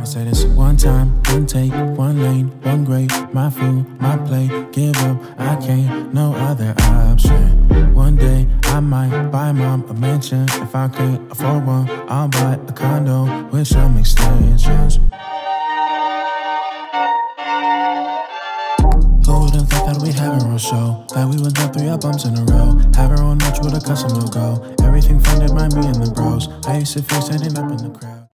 I'ma say this one time, one take, one lane, one grade, my food, my play. Give up, I can't, no other option. One day I might buy mom a mansion. If I can afford one, I'll buy a condo with some extensions. Who would've thought that we have a real show? That we would drop three albums in a row. Have our own niche with a custom logo. Everything funded by me and the bros. I used to feel standing up in the crowd.